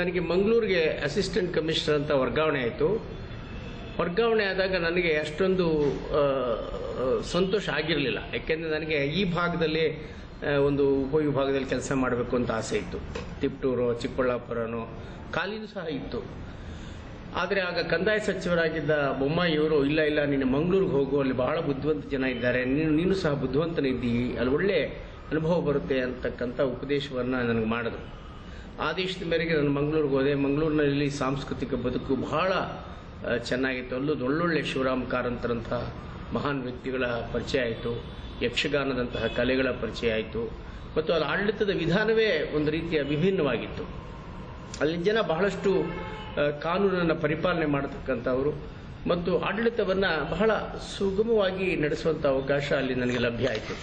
ನನಗೆ ಮಂಗಳೂರಿಗೆ assistant commissioner ಅಂತ ವರ್ಗಾವಣೆ ಆಯಿತು. ವರ್ಗಾವಣೆ ಆದಾಗ ನನಗೆ ಅಷ್ಟೊಂದು ಸಂತೋಷ ಆಗಿರಲಿಲ್ಲ. ಯಾಕೆಂದರೆ ನನಗೆ ಈ ಭಾಗದಲ್ಲಿ ಒಂದು ಉಪವಿಭಾಗದಲ್ಲಿ ಕೆಲಸ ಮಾಡಬೇಕು ಅಂತ ಆಸೆ ಇತ್ತು. ತಿಪ್ಟೂರು, ಚಿಕ್ಕಬಳ್ಳಾಪುರನೋ ಖಾಲಿನೂ ಸಹ ಇತ್ತು. ಆದರೆ ಆಗ ಕಂದಾಯ ಸಚಿವರಾಗಿದ್ದ ಬೊಮ್ಮಾಯಿಯವರು ಇಲ್ಲ ಇಲ್ಲ, ನೀನು ಮಂಗಳೂರಿಗೆ ಹೋಗು, ಅಲ್ಲಿ ಬಹಳ ಬುದ್ಧಿವಂತ ಜನ ಇದ್ದಾರೆ. ನೀನು ನೀನು ಸಹ ಬುದ್ಧಿವಂತನಿದ್ದೀ, ಅಲ್ಲಿ ಒಳ್ಳೆ ಅನುಭವ ಬರುತ್ತೆ ಅಂತಕ್ಕಂಥ ಉಪದೇಶವನ್ನು ನನಗೆ ಮಾಡಿದ್ರು. ಆದೇಶದ ಮೇರೆಗೆ ನಾನು ಮಂಗಳೂರಿಗೆ ಹೋದೆ. ಮಂಗಳೂರಿನಲ್ಲಿ ಸಾಂಸ್ಕೃತಿಕ ಬದುಕು ಬಹಳ ಚೆನ್ನಾಗಿತ್ತು. ಅಲ್ಲೂ ಒಳ್ಳೊಳ್ಳೆ ಶಿವರಾಮ್ ಕಾರಂತರಂತಹ ಮಹಾನ್ ವ್ಯಕ್ತಿಗಳ ಪರಿಚಯ ಆಯಿತು. ಯಕ್ಷಗಾನದಂತಹ ಕಲೆಗಳ ಪರಿಚಯ ಆಯಿತು. ಮತ್ತು ಅಲ್ಲಿ ಆಡಳಿತದ ವಿಧಾನವೇ ಒಂದು ರೀತಿಯ ವಿಭಿನ್ನವಾಗಿತ್ತು. ಅಲ್ಲಿ ಜನ ಬಹಳಷ್ಟು ಕಾನೂನನ್ನು ಪರಿಪಾಲನೆ ಮಾಡತಕ್ಕಂಥವರು. ಮತ್ತು ಆಡಳಿತವನ್ನು ಬಹಳ ಸುಗಮವಾಗಿ ನಡೆಸುವಂಥ ಅವಕಾಶ ಅಲ್ಲಿ ನನಗೆ ಲಭ್ಯ ಆಯಿತು.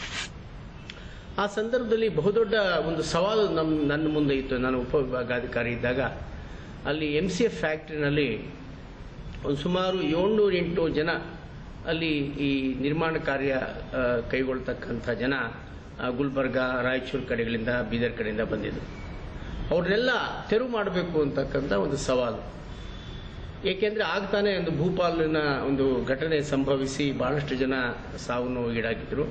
ಆ ಸಂದರ್ಭದಲ್ಲಿ ಬಹುದೊಡ್ಡ ಒಂದು ಸವಾಲು ನಮ್ಮ ನನ್ನ ಮುಂದೆ ಇತ್ತು. ನಾನು ಉಪವಿಭಾಗಾಧಿಕಾರಿ ಇದ್ದಾಗ ಅಲ್ಲಿ ಎಂ ಸಿ ಎಫ್ ಫ್ಯಾಕ್ಟ್ರಿನಲ್ಲಿ ಒಂದು ಸುಮಾರು ಏಳ್ನೂರ ಎಂಟು ಜನ ಅಲ್ಲಿ ಈ ನಿರ್ಮಾಣ ಕಾರ್ಯ ಕೈಗೊಳ್ತಕ್ಕಂಥ ಜನ ಗುಲ್ಬರ್ಗ, ರಾಯಚೂರು ಕಡೆಗಳಿಂದ, ಬೀದರ್ ಕಡೆಯಿಂದ ಬಂದಿದ್ದರು ಅವ್ರನ್ನೆಲ್ಲ ತೆರವು ಮಾಡಬೇಕು ಅಂತಕ್ಕಂಥ ಒಂದು ಸವಾಲು. ಏಕೆಂದರೆ ಆಗ್ತಾನೆ ಒಂದು ಭೂಪಾಲಿನ ಒಂದು ಘಟನೆ ಸಂಭವಿಸಿ ಬಹಳಷ್ಟು ಜನ ಸಾವು ನೋವಿಗೀಡಾಗಿದ್ದರು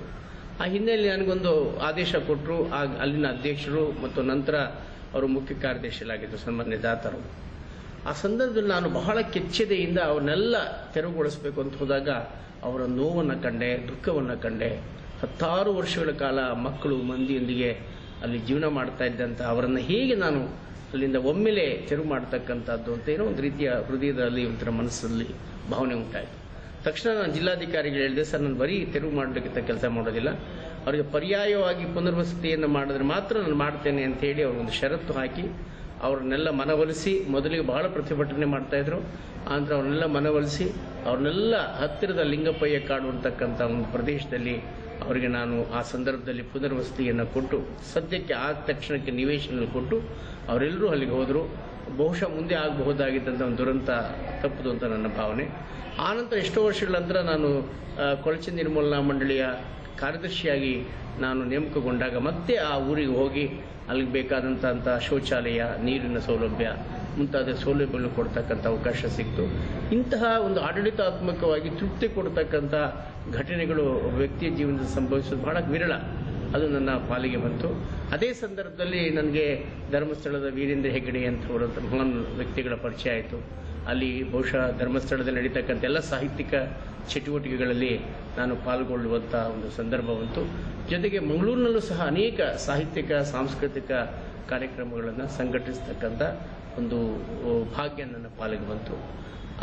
ಆ ಹಿನ್ನೆಲೆಯಲ್ಲಿ ನನಗೊಂದು ಆದೇಶ ಕೊಟ್ಟರು ಅಲ್ಲಿನ ಅಧ್ಯಕ್ಷರು ಮತ್ತು ನಂತರ ಅವರು ಮುಖ್ಯ ಕಾರ್ಯದರ್ಶಿಗಳಾಗಿದ್ದರು ಸನ್ಮಾನ್ಯ ಆ ಸಂದರ್ಭದಲ್ಲಿ ನಾನು ಬಹಳ ಕೆಚ್ಚೆದೆಯಿಂದ ಅವನ್ನೆಲ್ಲ ತೆರವುಗೊಳಿಸಬೇಕು ಅಂತ ಹೋದಾಗ, ಅವರ ನೋವನ್ನು ಕಂಡೆ, ದುಃಖವನ್ನು ಕಂಡೆ, ಹತ್ತಾರು ವರ್ಷಗಳ ಕಾಲ ಮಕ್ಕಳು ಮಂದಿಯೊಂದಿಗೆ ಅಲ್ಲಿ ಜೀವನ ಮಾಡ್ತಾ ಇದ್ದಂಥ ಅವರನ್ನು ಹೇಗೆ ನಾನು ಅಲ್ಲಿಂದ ಒಮ್ಮೆಲೆ ತೆರವು ಮಾಡ್ತಕ್ಕಂಥದ್ದು ಅಂತ ಏನೋ ಒಂದು ರೀತಿಯ ಹೃದಯದಲ್ಲಿ ಒಂಥರ ಮನಸ್ಸಲ್ಲಿ ಭಾವನೆ ಉಂಟಾಯಿತು. ತಕ್ಷಣ ನಾನು ಜಿಲ್ಲಾಧಿಕಾರಿಗಳು ಹೇಳಿದೆ, ಸರ್, ನಾನು ಬರೀ ತೆರವು ಮಾಡಲಿಕ್ಕೆ ಕೆಲಸ ಮಾಡೋದಿಲ್ಲ. ಅವರಿಗೆ ಪರ್ಯಾಯವಾಗಿ ಪುನರ್ವಸತಿಯನ್ನು ಮಾಡಿದ್ರೆ ಮಾತ್ರ ನಾನು ಮಾಡ್ತೇನೆ ಅಂತ ಹೇಳಿ ಅವ್ರಿಗೊಂದು ಷರತ್ತು ಹಾಕಿ, ಅವ್ರನ್ನೆಲ್ಲ ಮನವೊಲಿಸಿ ಮೊದಲಿಗೆ ಬಹಳ ಪ್ರತಿಭಟನೆ ಮಾಡ್ತಾ ಇದ್ರು. ಆನಂತರ ಅವ್ರನ್ನೆಲ್ಲ ಮನವೊಲಿಸಿ, ಅವ್ರನ್ನೆಲ್ಲ ಹತ್ತಿರದ ಲಿಂಗಪ್ಪಯ್ಯ ಕಾಡು ಅಂತಕ್ಕಂಥ ಒಂದು ಪ್ರದೇಶದಲ್ಲಿ ಅವರಿಗೆ ನಾನು ಆ ಸಂದರ್ಭದಲ್ಲಿ ಪುನರ್ವಸತಿಯನ್ನು ಕೊಟ್ಟು, ಸದ್ಯಕ್ಕೆ ಆದ ತಕ್ಷಣಕ್ಕೆ ನಿವೇಶನ ಕೊಟ್ಟು, ಅವರೆಲ್ಲರೂ ಅಲ್ಲಿಗೆ ಹೋದರು. ಬಹುಶಃ ಮುಂದೆ ಆಗಬಹುದಾಗಿದ್ದಂಥ ಒಂದು ದುರಂತ ತಪ್ಪದು ಅಂತ ನನ್ನ ಭಾವನೆ. ಆನಂತರ ಎಷ್ಟೋ ವರ್ಷಗಳ ನಂತರ ನಾನು ಕೊಳಚೆ ನಿರ್ಮೂಲನಾ ಮಂಡಳಿಯ ಕಾರ್ಯದರ್ಶಿಯಾಗಿ ನಾನು ನೇಮಕಗೊಂಡಾಗ ಮತ್ತೆ ಆ ಊರಿಗೆ ಹೋಗಿ ಅಲ್ಲಿಗೆ ಬೇಕಾದಂಥ ಶೌಚಾಲಯ, ನೀರಿನ ಸೌಲಭ್ಯ, ಮುಂತಾದ ಸೌಲಭ್ಯಗಳು ಕೊಡ್ತಕ್ಕಂಥ ಅವಕಾಶ ಸಿಕ್ತು. ಇಂತಹ ಒಂದು ಆಡಳಿತಾತ್ಮಕವಾಗಿ ತೃಪ್ತಿ ಕೊಡ್ತಕ್ಕಂಥ ಘಟನೆಗಳು ವ್ಯಕ್ತಿಯ ಜೀವನದಲ್ಲಿ ಸಂಭವಿಸೋದು ಬಹಳ ವಿರಳ. ಅದು ನನ್ನ ಪಾಲಿಗೆ ಬಂತು. ಅದೇ ಸಂದರ್ಭದಲ್ಲಿ ನನಗೆ ಧರ್ಮಸ್ಥಳದ ವೀರೇಂದ್ರ ಹೆಗ್ಗಡೆ ಅಂತ ಮಹಾನ್ ವ್ಯಕ್ತಿಗಳ ಪರಿಚಯ ಆಯಿತು. ಅಲ್ಲಿ ಬಹುಶಃ ಧರ್ಮಸ್ಥಳದಲ್ಲಿ ನಡೀತಕ್ಕಂಥ ಎಲ್ಲ ಸಾಹಿತ್ಯಿಕ ಚಟುವಟಿಕೆಗಳಲ್ಲಿ ನಾನು ಪಾಲ್ಗೊಳ್ಳುವಂಥ ಒಂದು ಸಂದರ್ಭ ಬಂತು. ಜೊತೆಗೆ ಮಂಗಳೂರಿನಲ್ಲೂ ಸಹ ಅನೇಕ ಸಾಹಿತ್ಯಿಕ, ಸಾಂಸ್ಕೃತಿಕ ಕಾರ್ಯಕ್ರಮಗಳನ್ನು ಸಂಘಟಿಸ್ತಕ್ಕಂಥ ಒಂದು ಭಾಗ್ಯ ನನ್ನ ಪಾಲಿಗೆ ಬಂತು.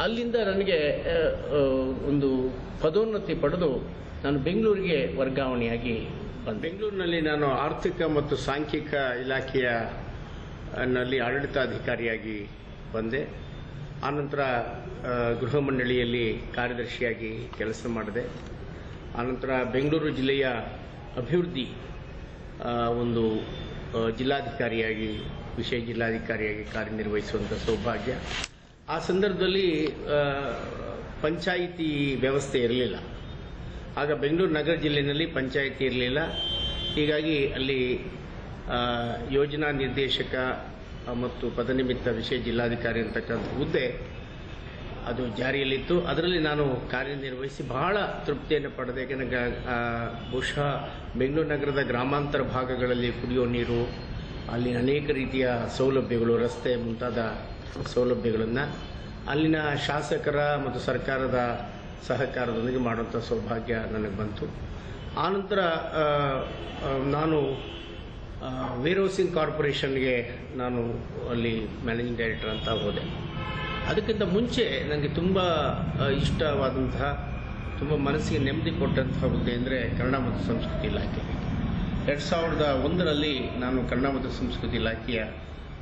ಅಲ್ಲಿಂದ ನನಗೆ ಒಂದು ಪದೋನ್ನತಿ ಪಡೆದು ನಾನು ಬೆಂಗಳೂರಿಗೆ ವರ್ಗಾವಣೆಯಾಗಿ ಬೆಂಗಳೂರಿನಲ್ಲಿ ನಾನು ಆರ್ಥಿಕ ಮತ್ತು ಸಾಂಖ್ಯಿಕ ಇಲಾಖೆಯ ನಲ್ಲಿ ಆಡಳಿತಾಧಿಕಾರಿಯಾಗಿ ಬಂದೆ. ಆನಂತರ ಗೃಹ ಮಂಡಳಿಯಲ್ಲಿ ಕಾರ್ಯದರ್ಶಿಯಾಗಿ ಕೆಲಸ ಮಾಡಿದೆ. ಆನಂತರ ಬೆಂಗಳೂರು ಜಿಲ್ಲೆಯ ಅಭಿವೃದ್ಧಿ ಒಂದು ಜಿಲ್ಲಾಧಿಕಾರಿಯಾಗಿ, ವಿಷಯ ಜಿಲ್ಲಾಧಿಕಾರಿಯಾಗಿ ಕಾರ್ಯನಿರ್ವಹಿಸುವಂಥ ಸೌಭಾಗ್ಯ. ಆ ಸಂದರ್ಭದಲ್ಲಿ ಪಂಚಾಯಿತಿ ವ್ಯವಸ್ಥೆ ಇರಲಿಲ್ಲ. ಆಗ ಬೆಂಗಳೂರು ನಗರ ಜಿಲ್ಲೆಯಲ್ಲಿ ಪಂಚಾಯಿತಿ ಇರಲಿಲ್ಲ. ಹೀಗಾಗಿ ಅಲ್ಲಿ ಯೋಜನಾ ನಿರ್ದೇಶಕ ಮತ್ತು ಪದನಿಮಿತ್ತ ವಿಷಯ ಜಿಲ್ಲಾಧಿಕಾರಿ ಅಂತಕ್ಕಂಥ ಹುದ್ದೆ ಅದು ಜಾರಿಯಲ್ಲಿತ್ತು. ಅದರಲ್ಲಿ ನಾನು ಕಾರ್ಯನಿರ್ವಹಿಸಿ ಬಹಳ ತೃಪ್ತಿಯನ್ನು ಪಡೆದೆ. ಯಾಕೆಂದರೆ ಬಹುಶಃ ಬೆಂಗಳೂರು ನಗರದ ಗ್ರಾಮಾಂತರ ಭಾಗಗಳಲ್ಲಿ ಕುಡಿಯೋ ನೀರು ಅಲ್ಲಿ ಅನೇಕ ರೀತಿಯ ಸೌಲಭ್ಯಗಳು, ರಸ್ತೆ ಮುಂತಾದ ಸೌಲಭ್ಯಗಳನ್ನು ಅಲ್ಲಿನ ಶಾಸಕರ ಮತ್ತು ಸರ್ಕಾರದ ಸಹಕಾರದೊಂದಿಗೆ ಮಾಡುವಂಥ ಸೌಭಾಗ್ಯ ನನಗೆ ಬಂತು. ಆನಂತರ ನಾನು ವೀರೋಸಿಂಗ್ ಕಾರ್ಪೊರೇಷನ್ಗೆ ನಾನು ಅಲ್ಲಿ ಮ್ಯಾನೇಜಿಂಗ್ ಡೈರೆಕ್ಟರ್ ಅಂತ ಹೋದೆ. ಅದಕ್ಕಿಂತ ಮುಂಚೆ ನನಗೆ ತುಂಬ ಇಷ್ಟವಾದಂತಹ, ತುಂಬ ಮನಸ್ಸಿಗೆ ನೆಮ್ಮದಿ ಕೊಟ್ಟಂತಹ ಹುದ್ದೆ ಅಂದರೆ ಕನ್ನಡ ಮತ್ತು ಸಂಸ್ಕೃತಿ ಇಲಾಖೆ. ಎರಡು ಸಾವಿರದ ಒಂದರಲ್ಲಿ ನಾನು ಕನ್ನಡ ಮತ್ತು ಸಂಸ್ಕೃತಿ ಇಲಾಖೆಯ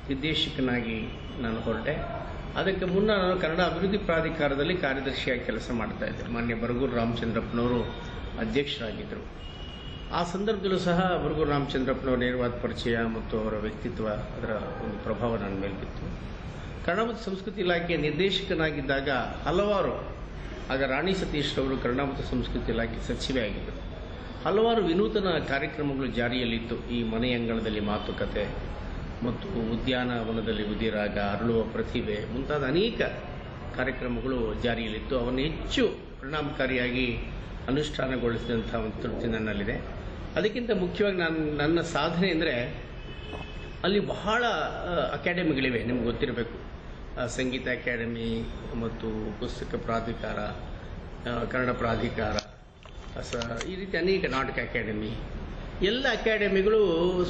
ನಿರ್ದೇಶಕನಾಗಿ ನಾನು ಹೊರಟೆ. ಅದಕ್ಕೆ ಮುನ್ನ ನಾನು ಕನ್ನಡ ಅಭಿವೃದ್ಧಿ ಪ್ರಾಧಿಕಾರದಲ್ಲಿ ಕಾರ್ಯದರ್ಶಿಯಾಗಿ ಕೆಲಸ ಮಾಡ್ತಾ ಇದ್ದೆ. ಮಾನ್ಯ ಬರಗೂರು ರಾಮಚಂದ್ರಪ್ಪನವರು ಅಧ್ಯಕ್ಷರಾಗಿದ್ದರು. ಆ ಸಂದರ್ಭದಲ್ಲೂ ಸಹ ಬರಗೂರು ರಾಮಚಂದ್ರಪ್ಪನವರ ನೇರವಾದ ಪರಿಚಯ ಮತ್ತು ಅವರ ವ್ಯಕ್ತಿತ್ವ, ಅದರ ಒಂದು ಪ್ರಭಾವ ನನ್ನ ಮೇಲೆ ಬಿತ್ತು. ಕನ್ನಡ ಮತ್ತು ಸಂಸ್ಕೃತಿ ಇಲಾಖೆಯ ನಿರ್ದೇಶಕನಾಗಿದ್ದಾಗ ಹಲವಾರು, ಆಗ ರಾಣಿ ಸತೀಶ್ ಅವರು ಕನ್ನಡ ಮತ್ತು ಸಂಸ್ಕೃತಿ ಇಲಾಖೆ ಸಚಿವೆ ಆಗಿದ್ದರು. ಹಲವಾರು ವಿನೂತನ ಕಾರ್ಯಕ್ರಮಗಳು ಜಾರಿಯಲ್ಲಿತ್ತು. ಈ ಮನೆಯಂಗಳದಲ್ಲಿ ಮಾತುಕತೆ ಮತ್ತು ಉದ್ಯಾನವನದಲ್ಲಿ ಉದಿರಾಗ, ಅರಳುವ ಪ್ರತಿಭೆ ಮುಂತಾದ ಅನೇಕ ಕಾರ್ಯಕ್ರಮಗಳು ಜಾರಿಯಲ್ಲಿತ್ತು. ಅವನ್ನು ಹೆಚ್ಚು ಪರಿಣಾಮಕಾರಿಯಾಗಿ ಅನುಷ್ಠಾನಗೊಳಿಸಿದಂಥ ಒಂದು ತೃಪ್ತಿ ನನ್ನಲ್ಲಿದೆ. ಅದಕ್ಕಿಂತ ಮುಖ್ಯವಾಗಿ ನಾನು ನನ್ನ ಸಾಧನೆ ಅಂದರೆ ಅಲ್ಲಿ ಬಹಳ ಅಕಾಡೆಮಿಗಳಿವೆ, ನಿಮ್ಗೆ ಗೊತ್ತಿರಬೇಕು. ಸಂಗೀತ ಅಕಾಡೆಮಿ ಮತ್ತು ಪುಸ್ತಕ ಪ್ರಾಧಿಕಾರ ಕನ್ನಡ ಪ್ರಾಧಿಕಾರ ಸ, ಈ ರೀತಿ ಅನೇಕ ನಾಟಕ ಅಕಾಡೆಮಿ ಎಲ್ಲ ಅಕಾಡೆಮಿಗಳು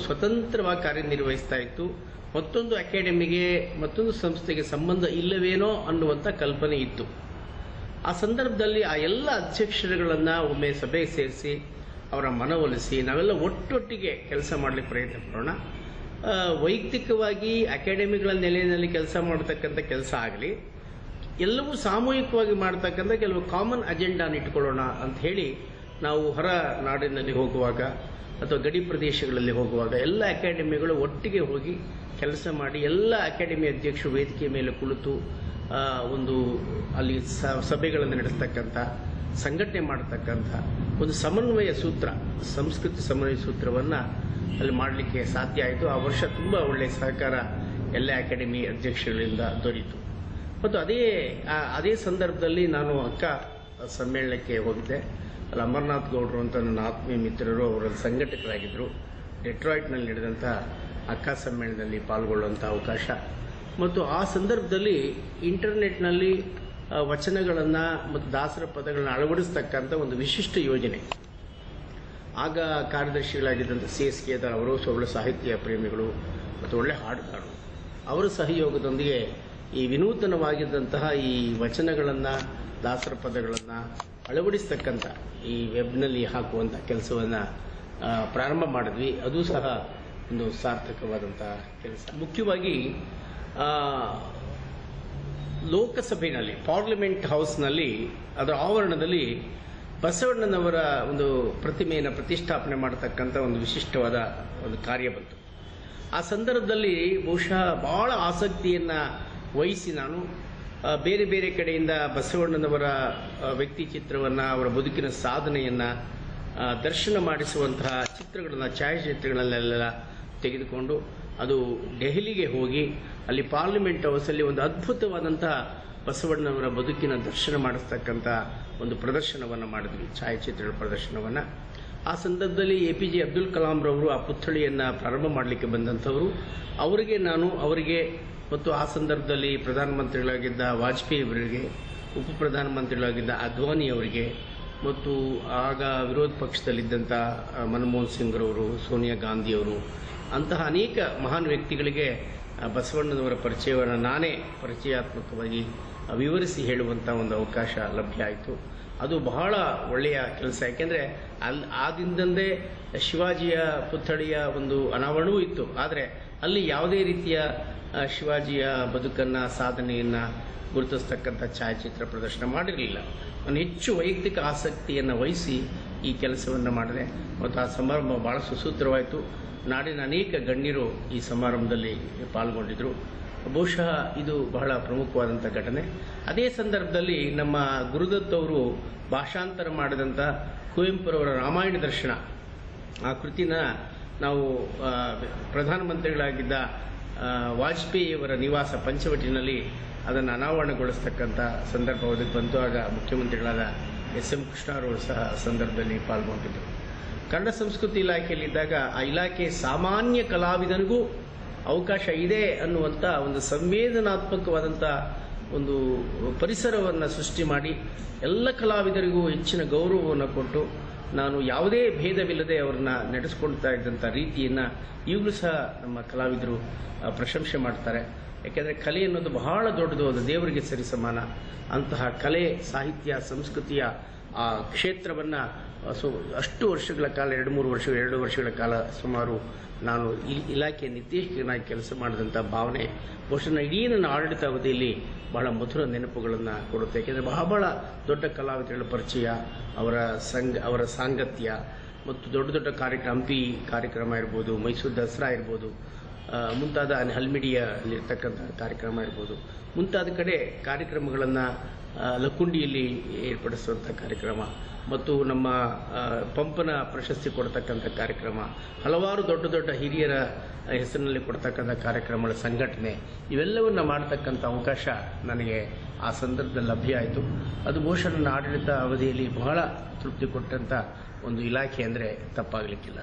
ಸ್ವತಂತ್ರವಾಗಿ ಕಾರ್ಯನಿರ್ವಹಿಸ್ತಾ ಇತ್ತು. ಮತ್ತೊಂದು ಅಕಾಡೆಮಿಗೆ ಮತ್ತೊಂದು ಸಂಸ್ಥೆಗೆ ಸಂಬಂಧ ಇಲ್ಲವೇನೋ ಅನ್ನುವಂಥ ಕಲ್ಪನೆ ಇತ್ತು. ಆ ಸಂದರ್ಭದಲ್ಲಿ ಆ ಎಲ್ಲ ಅಧ್ಯಕ್ಷರುಗಳನ್ನು ಒಮ್ಮೆ ಸಭೆಗೆ ಸೇರಿಸಿ, ಅವರ ಮನವೊಲಿಸಿ, ನಾವೆಲ್ಲ ಒಟ್ಟೊಟ್ಟಿಗೆ ಕೆಲಸ ಮಾಡಲಿಕ್ಕೆ ಪ್ರಯತ್ನ ಪಡೋಣ ವೈಯಕ್ತಿಕವಾಗಿ ಅಕಾಡೆಮಿಗಳ ನೆಲೆಯಲ್ಲಿ ಕೆಲಸ ಮಾಡತಕ್ಕಂಥ ಕೆಲಸ ಆಗಲಿ, ಎಲ್ಲವೂ ಸಾಮೂಹಿಕವಾಗಿ ಮಾಡ್ತಕ್ಕಂಥ ಕೆಲವು ಕಾಮನ್ ಅಜೆಂಡಾನ ಇಟ್ಕೊಳ್ಳೋಣ ಅಂತ ಹೇಳಿ ನಾವು ಹೊರ ನಾಡಿನಲ್ಲಿ ಹೋಗುವಾಗ ಅಥವಾ ಗಡಿ ಪ್ರದೇಶಗಳಲ್ಲಿ ಹೋಗುವಾಗ ಎಲ್ಲ ಅಕಾಡೆಮಿಗಳು ಒಟ್ಟಿಗೆ ಹೋಗಿ ಕೆಲಸ ಮಾಡಿ ಎಲ್ಲ ಅಕಾಡೆಮಿ ಅಧ್ಯಕ್ಷರು ವೇದಿಕೆ ಮೇಲೆ ಕುಳಿತು ಒಂದು ಅಲ್ಲಿ ಸಭೆಗಳನ್ನು ನಡೆಸ್ತಕ್ಕಂಥ, ಸಂಘಟನೆ ಮಾಡತಕ್ಕಂಥ ಒಂದು ಸಮನ್ವಯ ಸೂತ್ರ, ಸಂಸ್ಕೃತಿ ಸಮನ್ವಯ ಸೂತ್ರವನ್ನು ಅಲ್ಲಿ ಮಾಡಲಿಕ್ಕೆ ಸಾಧ್ಯ ಆಯಿತು. ಆ ವರ್ಷ ತುಂಬ ಒಳ್ಳೆಯ ಸಹಕಾರ ಎಲ್ಲ ಅಕಾಡೆಮಿ ಅಧ್ಯಕ್ಷಗಳಿಂದ ದೊರೆಯಿತು ಮತ್ತು ಅದೇ ಅದೇ ಸಂದರ್ಭದಲ್ಲಿ ನಾನು ಅಕ್ಕ ಸಮ್ಮೇಳನಕ್ಕೆ ಹೋಗಿದ್ದೆ. ಅಲ್ಲಿ ಅಮರನಾಥ್ ಗೌಡರು ಅಂತ ನನ್ನ ಆತ್ಮೀಯ ಮಿತ್ರರು ಅವರ ಸಂಘಟಕರಾಗಿದ್ದರು ಡೆಟ್ರಾಯ್ಟ್ನಲ್ಲಿ ನಡೆದಂಥ ಅಕ್ಕ ಸಮ್ಮೇಳನದಲ್ಲಿ ಪಾಲ್ಗೊಳ್ಳುವಂಥ ಅವಕಾಶ. ಮತ್ತು ಆ ಸಂದರ್ಭದಲ್ಲಿ ಇಂಟರ್ನೆಟ್ನಲ್ಲಿ ವಚನಗಳನ್ನು ಮತ್ತು ದಾಸರ ಪದಗಳನ್ನು ಅಳವಡಿಸ್ತಕ್ಕಂಥ ಒಂದು ವಿಶಿಷ್ಟ ಯೋಜನೆ. ಆಗ ಕಾರ್ಯದರ್ಶಿಗಳಾಗಿದ್ದಂಥ ಸಿ ಎಸ್ ಕೇದಾರ್ ಅವರು ಒಳ್ಳೆ ಸಾಹಿತ್ಯ ಪ್ರೇಮಿಗಳು ಮತ್ತು ಒಳ್ಳೆ ಹಾಡುಗಾರರು. ಅವರ ಸಹಯೋಗದೊಂದಿಗೆ ಈ ವಿನೂತನವಾಗಿದ್ದಂತಹ ಈ ವಚನಗಳನ್ನು, ದಾಸರ ಪದಗಳನ್ನು ಅಳವಡಿಸ್ತಕ್ಕಂಥ ಈ ವೆಬ್ನಲ್ಲಿ ಹಾಕುವಂಥ ಕೆಲಸವನ್ನು ಪ್ರಾರಂಭ ಮಾಡಿದ್ವಿ. ಅದು ಸಹ ಒಂದು ಸಾರ್ಥಕವಾದಂಥ ಕೆಲಸ. ಮುಖ್ಯವಾಗಿ ಲೋಕಸಭೆಯಲ್ಲಿ ಪಾರ್ಲಿಮೆಂಟ್ ಹೌಸ್ನಲ್ಲಿ, ಅದರ ಆವರಣದಲ್ಲಿ ಬಸವಣ್ಣನವರ ಒಂದು ಪ್ರತಿಮೆಯನ್ನು ಪ್ರತಿಷ್ಠಾಪನೆ ಮಾಡತಕ್ಕಂಥ ಒಂದು ವಿಶಿಷ್ಟವಾದ ಒಂದು ಕಾರ್ಯ ಬಂತು. ಆ ಸಂದರ್ಭದಲ್ಲಿ ಬಹುಶಃ ಬಹಳ ಆಸಕ್ತಿಯನ್ನು ವಹಿಸಿ ನಾನು ಬೇರೆ ಬೇರೆ ಕಡೆಯಿಂದ ಬಸವಣ್ಣನವರ ವ್ಯಕ್ತಿ ಚಿತ್ರವನ್ನು ಅವರ ಬದುಕಿನ ಸಾಧನೆಯನ್ನು ದರ್ಶನ ಮಾಡಿಸುವಂತಹ ಚಿತ್ರಗಳನ್ನು ಛಾಯಾಚಿತ್ರಗಳಲ್ಲೆಲ್ಲ ತೆಗೆದುಕೊಂಡು ಅದು ದೆಹಲಿಗೆ ಹೋಗಿ, ಅಲ್ಲಿ ಪಾರ್ಲಿಮೆಂಟ್ ಹೌಸಲ್ಲಿ ಒಂದು ಅದ್ಭುತವಾದಂತಹ ಬಸವಣ್ಣನವರ ಬದುಕಿನ ದರ್ಶನ ಮಾಡಿಸ್ತಕ್ಕಂಥ ಒಂದು ಪ್ರದರ್ಶನವನ್ನು ಮಾಡಿದ್ವಿ, ಛಾಯಾಚಿತ್ರಗಳ ಪ್ರದರ್ಶನವನ್ನು. ಆ ಸಂದರ್ಭದಲ್ಲಿ A P J Abdul Kalam ರವರು ಆ ಪುತ್ಥಳಿಯನ್ನು ಪ್ರಾರಂಭ ಮಾಡಲಿಕ್ಕೆ ಬಂದಂಥವರು. ಅವರಿಗೆ ನಾನು, ಅವರಿಗೆ ಮತ್ತು ಆ ಸಂದರ್ಭದಲ್ಲಿ ಪ್ರಧಾನಮಂತ್ರಿಗಳಾಗಿದ್ದ ವಾಜಪೇಯಿ ಅವರಿಗೆ, ಉಪ ಪ್ರಧಾನಮಂತ್ರಿಗಳಾಗಿದ್ದ ಅದ್ವಾನಿ ಅವರಿಗೆ, ಮತ್ತು ಆಗ ವಿರೋಧ ಪಕ್ಷದಲ್ಲಿದ್ದಂಥ ಮನಮೋಹನ್ ಮನಮೋಹನ್ ಸಿಂಗ್ರವರು ಸೋನಿಯಾ ಗಾಂಧಿಯವರು ಅಂತಹ ಅನೇಕ ಮಹಾನ್ ವ್ಯಕ್ತಿಗಳಿಗೆ ಬಸವಣ್ಣನವರ ಪರಿಚಯವನ್ನು ನಾನೇ ಪರಿಚಯಾತ್ಮಕವಾಗಿ ವಿವರಿಸಿ ಹೇಳುವಂಥ ಒಂದು ಅವಕಾಶ ಲಭ್ಯ ಆಯಿತು. ಅದು ಬಹಳ ಒಳ್ಳೆಯ ಕೆಲಸ. ಯಾಕೆಂದರೆ ಅಲ್ಲಿ ಆ ದಿನದಂದೇ ಶಿವಾಜಿಯ, ಪುತ್ಥಳಿಯ ಒಂದು ಅನಾವರಣವೂ ಇತ್ತು. ಆದರೆ ಅಲ್ಲಿ ಯಾವುದೇ ರೀತಿಯ ಶಿವಾಜಿಯ ಬದುಕನ್ನು, ಸಾಧನೆಯನ್ನು ಗುರುತಿಸ್ತಕ್ಕಂಥ ಛಾಯಾಚಿತ್ರ ಪ್ರದರ್ಶನ ಮಾಡಿರಲಿಲ್ಲ. ನಾನು ಹೆಚ್ಚು ವೈಯಕ್ತಿಕ ಆಸಕ್ತಿಯನ್ನು ವಹಿಸಿ ಈ ಕೆಲಸವನ್ನು ಮಾಡಿದೆ. ಮತ್ತು ಆ ಸಮಾರಂಭ ಭಾಳ ಸುಸೂತ್ರವಾಯಿತು. ನಾಡಿನ ಅನೇಕ ಗಣ್ಯರು ಈ ಸಮಾರಂಭದಲ್ಲಿ ಪಾಲ್ಗೊಂಡಿದ್ದರು ಬಹುಶಃ ಇದು ಬಹಳ ಪ್ರಮುಖವಾದಂಥ ಘಟನೆ. ಅದೇ ಸಂದರ್ಭದಲ್ಲಿ ನಮ್ಮ ಗುರುದತ್ ಅವರು ಭಾಷಾಂತರ ಮಾಡಿದಂಥ ಕುವೆಂಪುರವರ ರಾಮಾಯಣ ದರ್ಶನ. ಆ ಕೃತಿನ ನಾವು ಪ್ರಧಾನಮಂತ್ರಿಗಳಾಗಿದ್ದ ವಾಜಪೇಯಿಯವರ ನಿವಾಸ ಪಂಚವಟಿನಲ್ಲಿ ಅದನ್ನು ಅನಾವರಣಗೊಳಿಸ್ತಕ್ಕಂಥ ಸಂದರ್ಭ ಬಂತು ಆಗ ಮುಖ್ಯಮಂತ್ರಿಗಳಾದ ಎಸ್ ಎಂ ಕೃಷ್ಣರವರು ಸಹ ಸಂದರ್ಭದಲ್ಲಿ ಪಾಲ್ಗೊಂಡಿದ್ದರು. ಕನ್ನಡ ಸಂಸ್ಕೃತಿ ಇಲಾಖೆಯಲ್ಲಿದ್ದಾಗ ಆ ಇಲಾಖೆ ಸಾಮಾನ್ಯ ಕಲಾವಿದನಿಗೂ ಅವಕಾಶ ಇದೆ ಅನ್ನುವಂಥ ಒಂದು ಸಂವೇದನಾತ್ಮಕವಾದಂಥ ಒಂದು ಪರಿಸರವನ್ನು ಸೃಷ್ಟಿ ಮಾಡಿ ಎಲ್ಲ ಕಲಾವಿದರಿಗೂ ಹೆಚ್ಚಿನ ಗೌರವವನ್ನು ಕೊಟ್ಟು ನಾನು ಯಾವುದೇ ಭೇದವಿಲ್ಲದೆ ಅವ್ರನ್ನ ನಡೆಸ್ಕೊಳ್ತಾ ಇದ್ದಂಥ ರೀತಿಯನ್ನು ಈಗಲೂ ಸಹ ನಮ್ಮ ಕಲಾವಿದರು ಪ್ರಶಂಸೆ ಮಾಡ್ತಾರೆ. ಯಾಕೆಂದರೆ ಕಲೆ ಅನ್ನೋದು ಬಹಳ ದೊಡ್ಡದು, ಅದು ದೇವರಿಗೆ ಸರಿ ಸಮಾನ. ಅಂತಹ ಕಲೆ, ಸಾಹಿತ್ಯ, ಸಂಸ್ಕೃತಿಯ, ಆ, ಕ್ಷೇತ್ರವನ್ನು ಸೊ, ಅಷ್ಟು ವರ್ಷಗಳ ಕಾಲ, ಎರಡು ಮೂರು ವರ್ಷ, ಎರಡು ವರ್ಷಗಳ ಕಾಲ ಸುಮಾರು ನಾನು ಈ ಇಲಾಖೆ ನಿರ್ದೇಶಕನಾಗಿ ಕೆಲಸ ಮಾಡಿದಂಥ ಭಾವನೆ, ಬಹುಶಃ ಇಡೀ ನನ್ನ ಆಡಳಿತ ಅವಧಿಯಲ್ಲಿ ಬಹಳ ಮಧುರ ನೆನಪುಗಳನ್ನು ಕೊಡುತ್ತೆ. ಯಾಕೆಂದರೆ ಬಹಳ ಬಹಳ ದೊಡ್ಡ ಕಲಾವಿದರುಗಳ ಪರಿಚಯ, ಅವರ ಸಂಘ, ಅವರ ಸಾಂಗತ್ಯ, ಮತ್ತು ದೊಡ್ಡ ದೊಡ್ಡ ಕಾರ್ಯಕ್ರಮ, ಹಂಪಿ ಕಾರ್ಯಕ್ರಮ ಇರ್ಬೋದು, ಮೈಸೂರು ದಸರಾ ಇರ್ಬೋದು. ಮುಂತಾದ ಹಲ್ಮಿಡಿಯಲ್ಲಿರ್ತಕ್ಕಂಥ ಕಾರ್ಯಕ್ರಮ ಇರ್ಬೋದು. ಮುಂತಾದ ಕಡೆ ಕಾರ್ಯಕ್ರಮಗಳನ್ನು ಲಕ್ಕುಂಡಿಯಲ್ಲಿ ಏರ್ಪಡಿಸುವಂಥ ಕಾರ್ಯಕ್ರಮ ಮತ್ತು ನಮ್ಮ ಪಂಪನ ಪ್ರಶಸ್ತಿ ಕೊಡ್ತಕ್ಕಂಥ ಕಾರ್ಯಕ್ರಮ, ಹಲವಾರು ದೊಡ್ಡ ದೊಡ್ಡ ಹಿರಿಯರ ಹೆಸರಿನಲ್ಲಿ ಕೊಡ್ತಕ್ಕಂಥ ಕಾರ್ಯಕ್ರಮಗಳ ಸಂಘಟನೆ, ಇವೆಲ್ಲವನ್ನು ಮಾಡ್ತಕ್ಕಂಥ ಅವಕಾಶ ನನಗೆ ಆ ಸಂದರ್ಭದಲ್ಲಿ ಲಭ್ಯ ಆಯಿತು. ಅದು ಬಹುಶಃ ನನ್ನ ಆಡಳಿತ ಅವಧಿಯಲ್ಲಿ ಬಹಳ ತೃಪ್ತಿ ಕೊಟ್ಟಂಥ ಒಂದು ಇಲಾಖೆ ಅಂದರೆ ತಪ್ಪಾಗಲಿಕ್ಕಿಲ್ಲ.